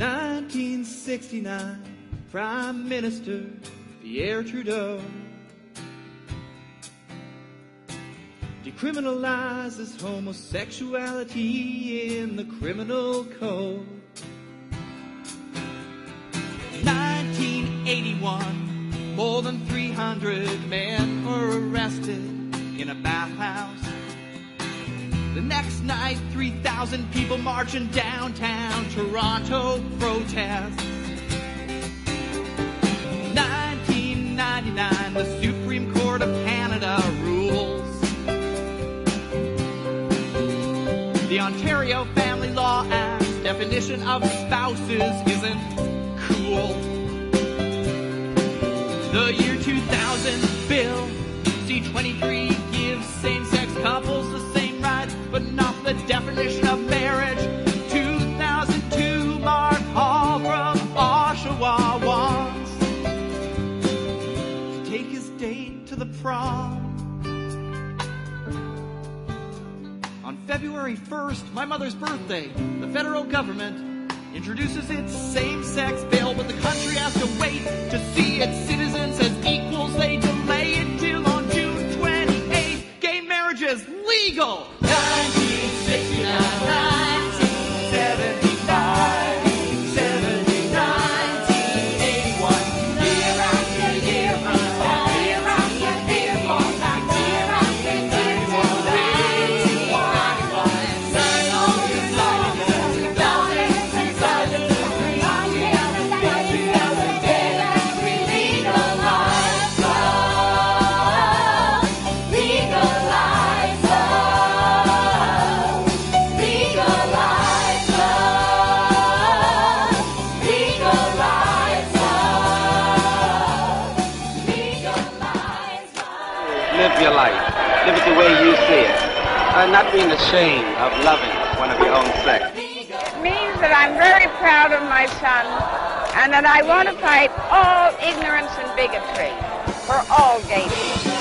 1969, Prime Minister Pierre Trudeau decriminalizes homosexuality in the criminal code. 1981, more than 300 men were arrested in a bathhouse. The next night, 3,000 people marching downtown Toronto protests. 1999, the Supreme Court of Canada rules. The Ontario Family Law Act's definition of spouses isn't cool. The year 2000 bill, C-23 gives same-sex couples the same but not the definition of marriage. 2002, Marc Hall from Oshawa wants to take his date to the prom. On February 1st, my mother's birthday, the federal government introduces its same-sex bill, but the country legal. Live your life. Live it the way you see it. Uh, not being ashamed of loving one of your own sex. means that I'm very proud of my son and that I want to fight all ignorance and bigotry for all gay people.